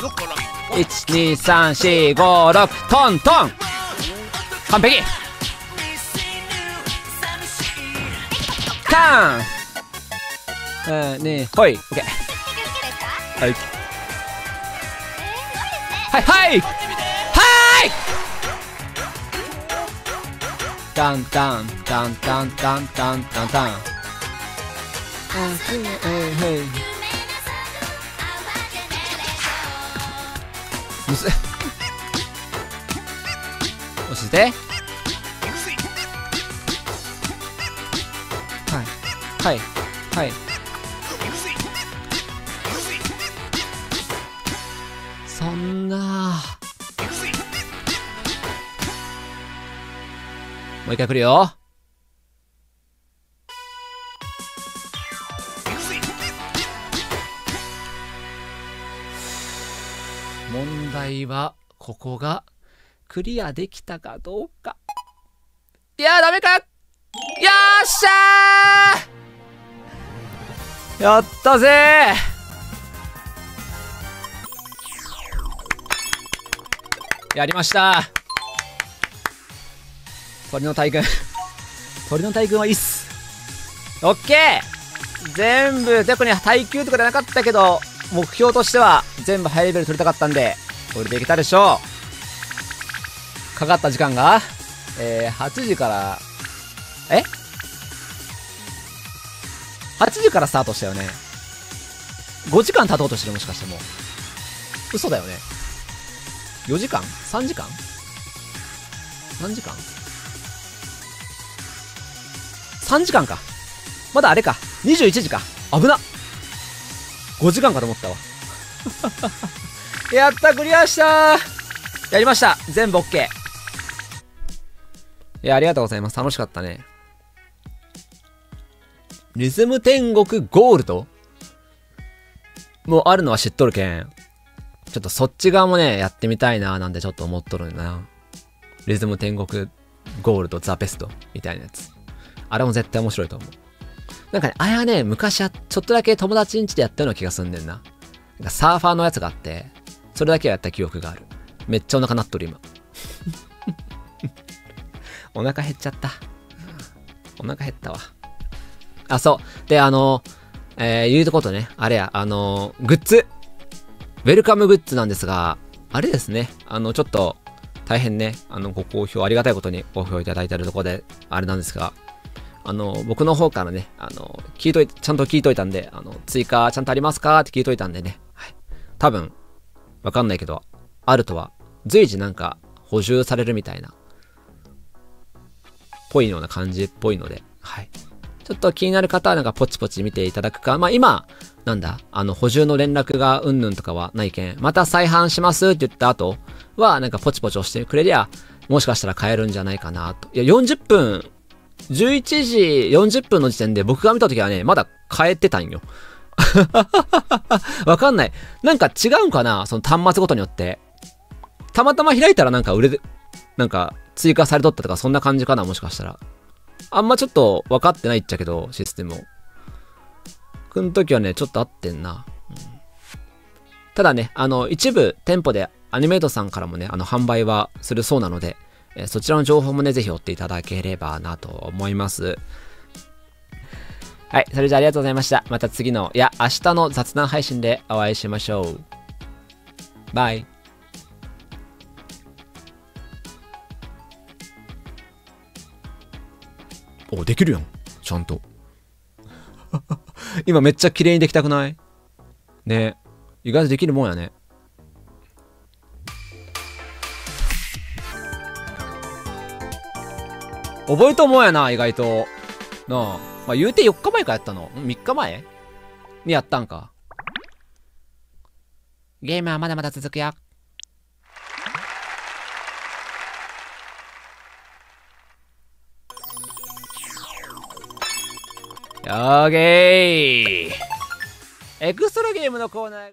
12345トントン。完璧。ターン。えー、ねほい。OK はい。はいはい。はい。タンタンタンタンタンタンタンタン。はいはい。むす押して。はい。はい。はい。そんな。もう一回来るよ。問題はここがクリアできたかどうか。いやダメか。よっしゃー。やったぜ。やりました。鳥の大群。鳥の大群はいいっすオッケー。全部特に耐久とかじゃなかったけど目標としては全部ハイレベル取りたかったんでこれでいけたでしょうかかった時間がえー、8時からえ？8時からスタートしたよね5時間経とうとしてるもしかしてもう嘘だよね4時間 ?3 時間？何時間 ?3 時間か。まだあれか。21時か。危なっ !5 時間かと思ったわ。やったクリアしたやりました全部 OK。いや、ありがとうございます。楽しかったね。リズム天国ゴールド？もうあるのは知っとるけん。ちょっとそっち側もね、やってみたいななんてちょっと思っとるんだな。リズム天国ゴールドザベストみたいなやつ。あれも絶対面白いと思う。なんかね、あれはね、昔はちょっとだけ友達ん家でやったような気がすんねんな。なんかサーファーのやつがあって、それだけはやった記憶がある。めっちゃお腹鳴っとる今。お腹減っちゃった。お腹減ったわ。あ、そう。で、あの、えー、言うことね、あれや、あの、グッズ。ウェルカムグッズなんですが、あれですね、あの、ちょっと、大変ね、あの、ご好評、ありがたいことにご好評いただいているところで、あれなんですが、あの、僕の方からね、あの、聞いとい、ちゃんと聞いといたんで、あの、追加ちゃんとありますかって聞いといたんでね、はい。多分、わかんないけど、あるとは、随時なんか補充されるみたいな、ぽいような感じっぽいので、はい。ちょっと気になる方はなんかポチポチ見ていただくか、まあ今、なんだ、あの補充の連絡がうんぬんとかはないけん、また再販しますって言った後は、なんかポチポチ押してくれりゃ、もしかしたら買えるんじゃないかなと。いや、40分、11時40分の時点で僕が見た時はね、まだ買えてたんよ。わかんない。なんか違うんかなその端末ごとによって。たまたま開いたらなんか売れ、なんか追加されとったとかそんな感じかなもしかしたら。あんまちょっと分かってないっちゃけど、システムを。くん時はね、ちょっと合ってんな。うん、ただね、あの、一部店舗でアニメイトさんからもね、あの、販売はするそうなので、えー、そちらの情報もね、ぜひ追っていただければなと思います。はい、それじゃあありがとうございました。また次の、いや、明日の雑談配信でお会いしましょう。バイ。お、できるやん。ちゃんと。今めっちゃ綺麗にできたくない？ね意外とできるもんやね。覚えと思うやな、意外と。なあ。まあ、言うて4日前かやったの ?3 日前？にやったんか。ゲームはまだまだ続くよ。オーケーエクストラゲームのコーナー